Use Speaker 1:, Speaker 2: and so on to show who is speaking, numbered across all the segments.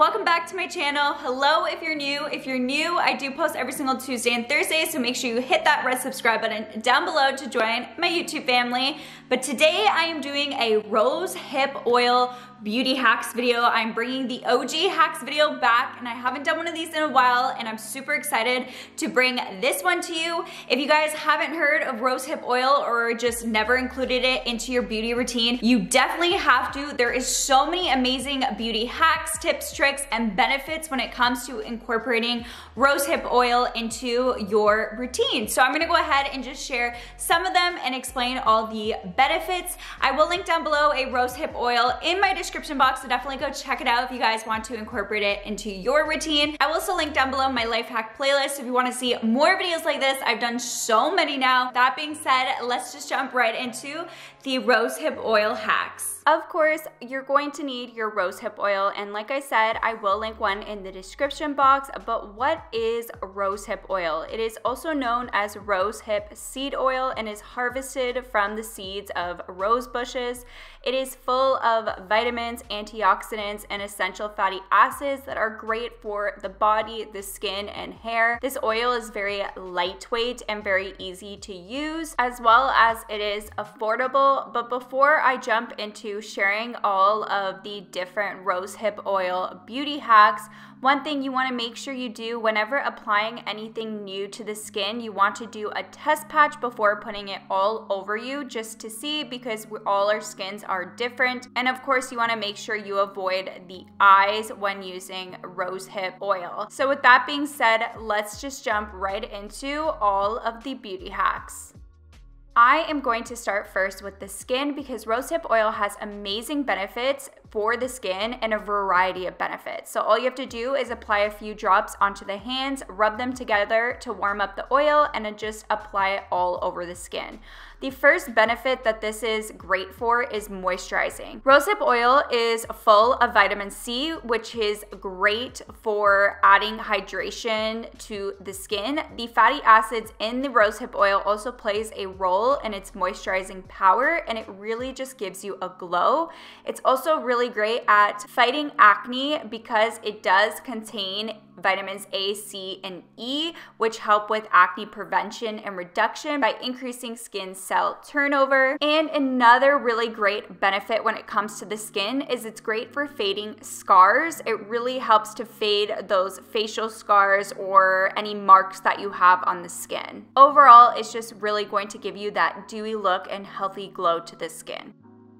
Speaker 1: welcome back to my channel. Hello if you're new. If you're new, I do post every single Tuesday and Thursday, so make sure you hit that red subscribe button down below to join my YouTube family. But today I am doing a rose hip oil beauty hacks video. I'm bringing the OG hacks video back and I haven't done one of these in a while and I'm super excited to bring this one to you. If you guys haven't heard of rose hip oil or just never included it into your beauty routine, you definitely have to. There is so many amazing beauty hacks, tips, tricks, and benefits when it comes to incorporating rose hip oil into your routine. So I'm gonna go ahead and just share some of them and explain all the benefits. I will link down below a rose hip oil in my description description box, so definitely go check it out if you guys want to incorporate it into your routine. I will also link down below my life hack playlist if you wanna see more videos like this. I've done so many now. That being said, let's just jump right into the rose hip oil hacks. Of course, you're going to need your rosehip oil, and like I said, I will link one in the description box. But what is rosehip oil? It is also known as rosehip seed oil and is harvested from the seeds of rose bushes. It is full of vitamins, antioxidants, and essential fatty acids that are great for the body, the skin, and hair. This oil is very lightweight and very easy to use, as well as it is affordable. But before I jump into sharing all of the different rosehip oil beauty hacks. One thing you want to make sure you do whenever applying anything new to the skin, you want to do a test patch before putting it all over you just to see because all our skins are different. And of course, you want to make sure you avoid the eyes when using rosehip oil. So with that being said, let's just jump right into all of the beauty hacks. I am going to start first with the skin because rosehip oil has amazing benefits for the skin and a variety of benefits. So all you have to do is apply a few drops onto the hands, rub them together to warm up the oil, and then just apply it all over the skin. The first benefit that this is great for is moisturizing. Rosehip oil is full of vitamin C, which is great for adding hydration to the skin. The fatty acids in the rosehip oil also plays a role in its moisturizing power and it really just gives you a glow. It's also really great at fighting acne because it does contain vitamins A, C, and E, which help with acne prevention and reduction by increasing skin cell turnover. And another really great benefit when it comes to the skin is it's great for fading scars. It really helps to fade those facial scars or any marks that you have on the skin. Overall, it's just really going to give you that dewy look and healthy glow to the skin.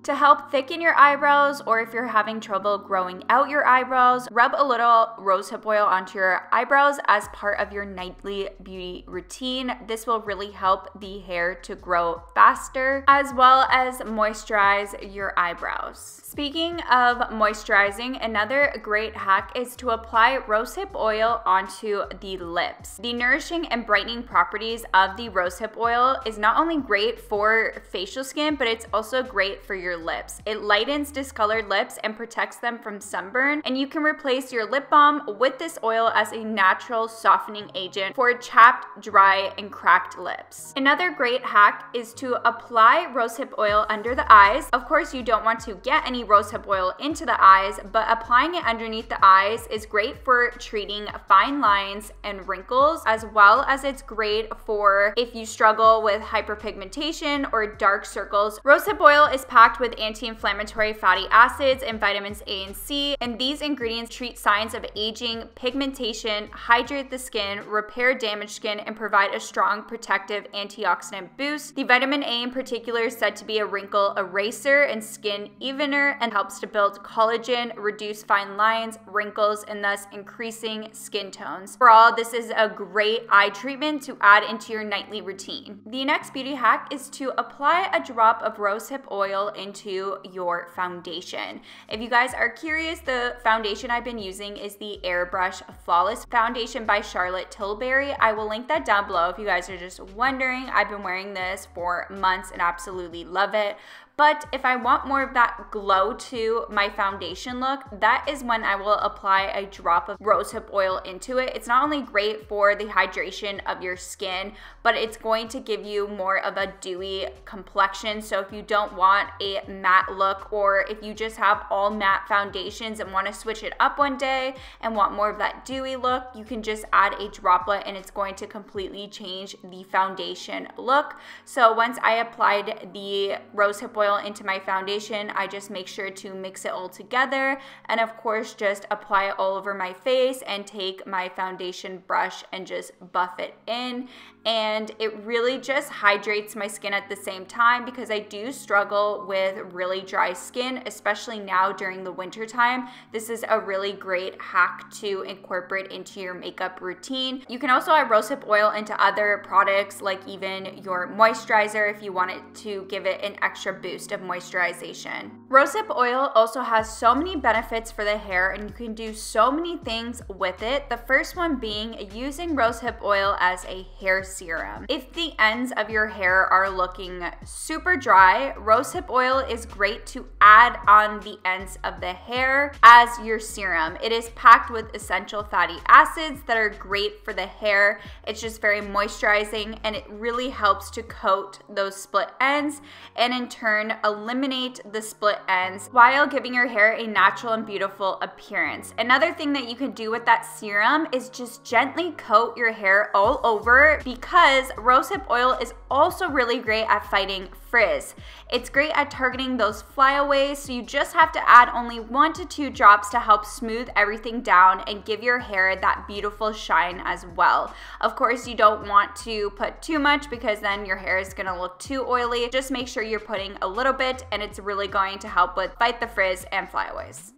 Speaker 1: To help thicken your eyebrows, or if you're having trouble growing out your eyebrows, rub a little rosehip oil onto your eyebrows as part of your nightly beauty routine. This will really help the hair to grow faster, as well as moisturize your eyebrows. Speaking of moisturizing, another great hack is to apply rosehip oil onto the lips. The nourishing and brightening properties of the rosehip oil is not only great for facial skin, but it's also great for your your lips. It lightens discolored lips and protects them from sunburn, and you can replace your lip balm with this oil as a natural softening agent for chapped, dry, and cracked lips. Another great hack is to apply rosehip oil under the eyes. Of course, you don't want to get any rosehip oil into the eyes, but applying it underneath the eyes is great for treating fine lines and wrinkles, as well as it's great for if you struggle with hyperpigmentation or dark circles. Rosehip oil is packed with anti-inflammatory fatty acids and vitamins A and C, and these ingredients treat signs of aging, pigmentation, hydrate the skin, repair damaged skin, and provide a strong protective antioxidant boost. The vitamin A in particular is said to be a wrinkle eraser and skin evener and helps to build collagen, reduce fine lines, wrinkles, and thus increasing skin tones. Overall, this is a great eye treatment to add into your nightly routine. The next beauty hack is to apply a drop of rosehip oil in into your foundation. If you guys are curious, the foundation I've been using is the Airbrush Flawless Foundation by Charlotte Tilbury. I will link that down below if you guys are just wondering. I've been wearing this for months and absolutely love it. But if I want more of that glow to my foundation look, that is when I will apply a drop of rosehip oil into it. It's not only great for the hydration of your skin, but it's going to give you more of a dewy complexion. So if you don't want a matte look or if you just have all matte foundations and want to switch it up one day and want more of that dewy look, you can just add a droplet and it's going to completely change the foundation look. So once I applied the rosehip oil into my foundation, I just make sure to mix it all together and of course just apply it all over my face and take my foundation brush and just buff it in and it really just hydrates my skin at the same time because I do struggle with really dry skin, especially now during the winter time. This is a really great hack to incorporate into your makeup routine. You can also add rosehip oil into other products like even your moisturizer if you want it to give it an extra boost of moisturization. Rosehip oil also has so many benefits for the hair and you can do so many things with it. The first one being using rosehip oil as a hair serum. If the ends of your hair are looking super dry, rosehip oil is great to add on the ends of the hair as your serum. It is packed with essential fatty acids that are great for the hair. It's just very moisturizing and it really helps to coat those split ends and in turn eliminate the split ends while giving your hair a natural and beautiful appearance. Another thing that you can do with that serum is just gently coat your hair all over because rosehip oil is also really great at fighting frizz. It's great at targeting those flyaways, so you just have to add only one to two drops to help smooth everything down and give your hair that beautiful shine as well. Of course, you don't want to put too much because then your hair is gonna look too oily. Just make sure you're putting a little bit and it's really going to help with fight the frizz and flyaways.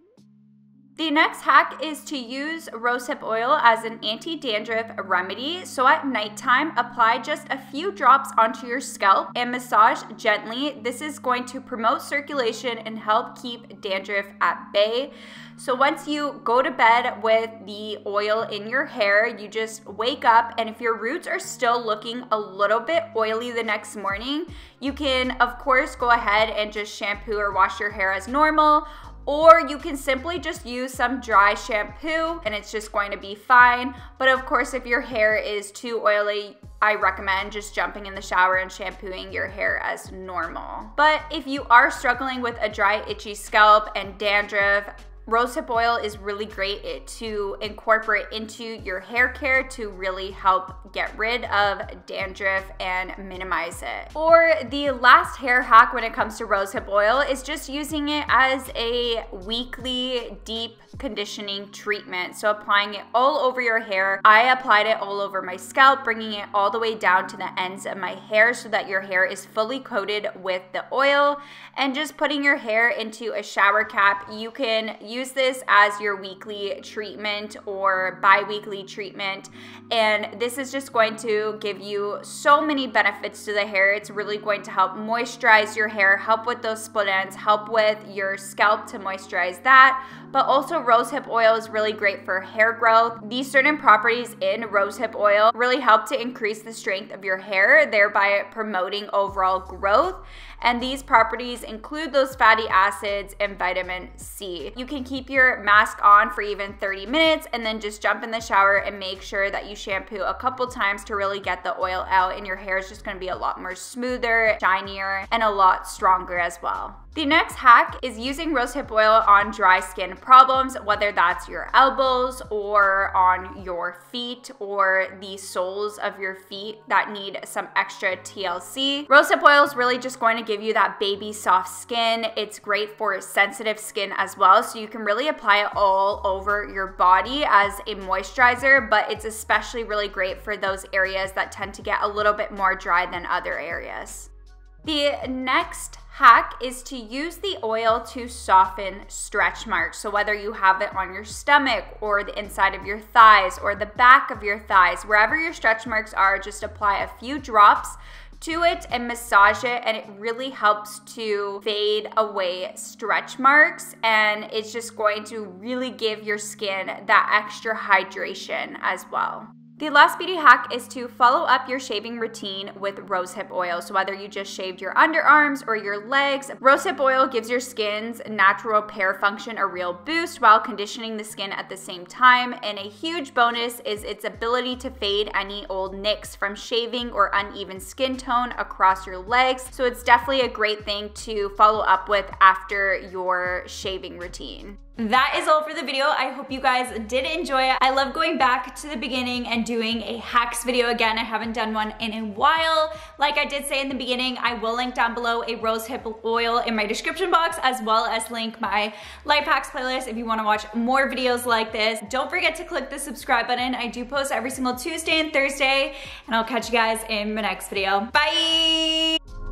Speaker 1: The next hack is to use rosehip oil as an anti-dandruff remedy. So at nighttime, apply just a few drops onto your scalp and massage gently. This is going to promote circulation and help keep dandruff at bay. So once you go to bed with the oil in your hair, you just wake up and if your roots are still looking a little bit oily the next morning, you can of course go ahead and just shampoo or wash your hair as normal or you can simply just use some dry shampoo and it's just going to be fine. But of course, if your hair is too oily, I recommend just jumping in the shower and shampooing your hair as normal. But if you are struggling with a dry, itchy scalp and dandruff, Rosehip oil is really great to incorporate into your hair care to really help get rid of dandruff and minimize it. Or the last hair hack when it comes to rosehip oil is just using it as a weekly deep conditioning treatment. So applying it all over your hair. I applied it all over my scalp, bringing it all the way down to the ends of my hair so that your hair is fully coated with the oil and just putting your hair into a shower cap. You can use this as your weekly treatment or bi-weekly treatment. And this is just going to give you so many benefits to the hair. It's really going to help moisturize your hair, help with those split ends, help with your scalp to moisturize that, but also rosehip oil is really great for hair growth. These certain properties in rosehip oil really help to increase the strength of your hair, thereby promoting overall growth. And these properties include those fatty acids and vitamin C. You can keep your mask on for even 30 minutes and then just jump in the shower and make sure that you shampoo a couple times to really get the oil out and your hair is just gonna be a lot more smoother, shinier, and a lot stronger as well. The next hack is using rosehip oil on dry skin problems, whether that's your elbows or on your feet or the soles of your feet that need some extra TLC. Rosehip oil is really just going to give you that baby soft skin. It's great for sensitive skin as well, so you can really apply it all over your body as a moisturizer, but it's especially really great for those areas that tend to get a little bit more dry than other areas. The next hack is to use the oil to soften stretch marks. So whether you have it on your stomach or the inside of your thighs or the back of your thighs, wherever your stretch marks are, just apply a few drops to it and massage it and it really helps to fade away stretch marks and it's just going to really give your skin that extra hydration as well. The last beauty hack is to follow up your shaving routine with rosehip oil. So whether you just shaved your underarms or your legs, rosehip oil gives your skin's natural repair function a real boost while conditioning the skin at the same time. And a huge bonus is its ability to fade any old nicks from shaving or uneven skin tone across your legs. So it's definitely a great thing to follow up with after your shaving routine. That is all for the video. I hope you guys did enjoy it. I love going back to the beginning and doing a hacks video again. I haven't done one in a while. Like I did say in the beginning, I will link down below a rose hip oil in my description box as well as link my life hacks playlist if you wanna watch more videos like this. Don't forget to click the subscribe button. I do post every single Tuesday and Thursday and I'll catch you guys in my next video. Bye!